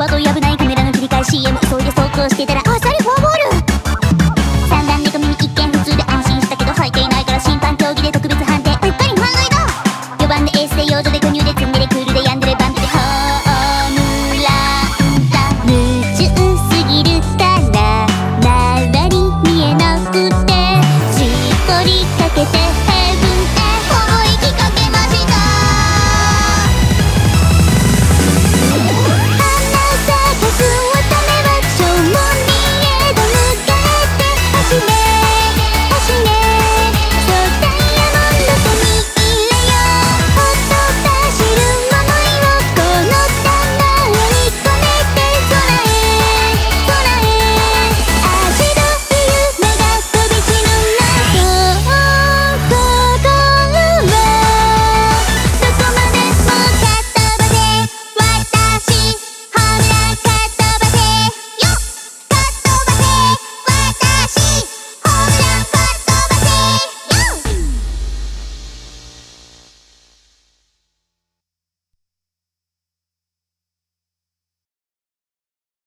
際ど危ないカメラの切り替え CM 急いで走行してたらあっさりフォアボール。三段猫耳一見普通で安心したけど履いていないから審判競技で特別判定。うっかり満塁だ4番でエースで養女で巨乳で